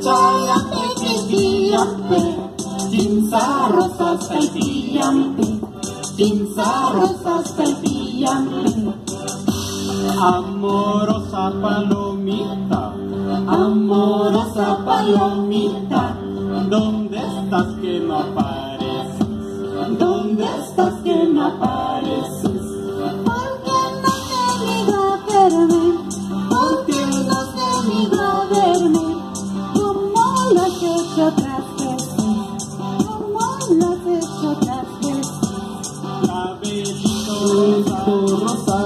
Chayampe, chayampe, quinza rosas calpillampe, quinza rosas calpillampe. Amorosa palomita, amorosa palomita, ¿dónde estás que no apareces? your basket. Someone loves it, your basket. La vida rosa.